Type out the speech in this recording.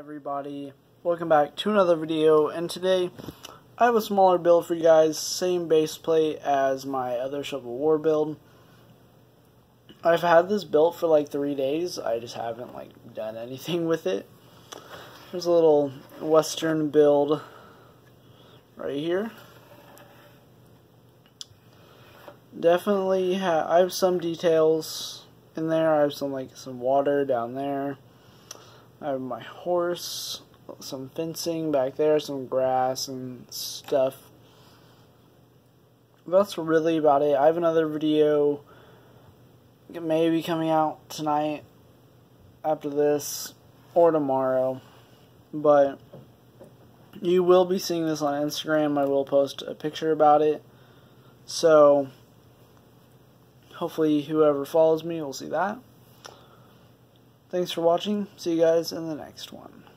everybody? Welcome back to another video, and today I have a smaller build for you guys, same base plate as my other Civil War build. I've had this built for like three days, I just haven't like done anything with it. There's a little western build right here. Definitely, I have some details in there, I have some like some water down there. I have my horse, some fencing back there, some grass and stuff. That's really about it. I have another video maybe coming out tonight after this or tomorrow. But you will be seeing this on Instagram. I will post a picture about it. So hopefully whoever follows me will see that. Thanks for watching. See you guys in the next one.